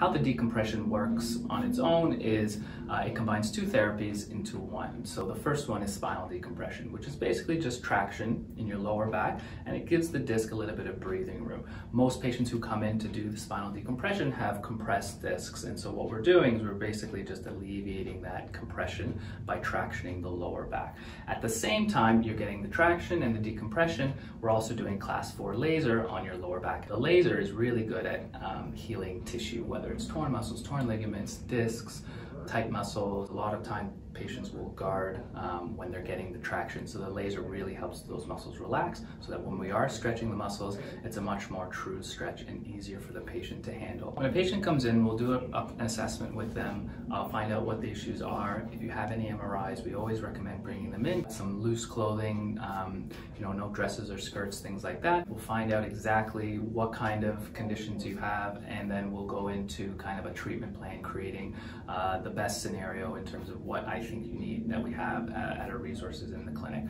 How the decompression works on its own is uh, it combines two therapies into one. So the first one is spinal decompression, which is basically just traction in your lower back, and it gives the disc a little bit of breathing room. Most patients who come in to do the spinal decompression have compressed discs, and so what we're doing is we're basically just alleviating that compression by tractioning the lower back. At the same time, you're getting the traction and the decompression. We're also doing class 4 laser on your lower back. The laser is really good at um, healing tissue, whether it's torn muscles, torn ligaments, discs, tight muscles. A lot of time patients will guard um, when they're getting the traction. So the laser really helps those muscles relax so that when we are stretching the muscles, it's a much more true stretch and easier for the patient to handle. When a patient comes in, we'll do a, an assessment with them, uh, find out what the issues are. If you have any MRIs, we always recommend bringing them in. Some loose clothing, um, you know, no dresses or skirts, things like that. We'll find out exactly what kind of conditions you have, and then we'll go into kind of a treatment plan, creating uh, the best scenario in terms of what I you need that we have at, at our resources in the clinic.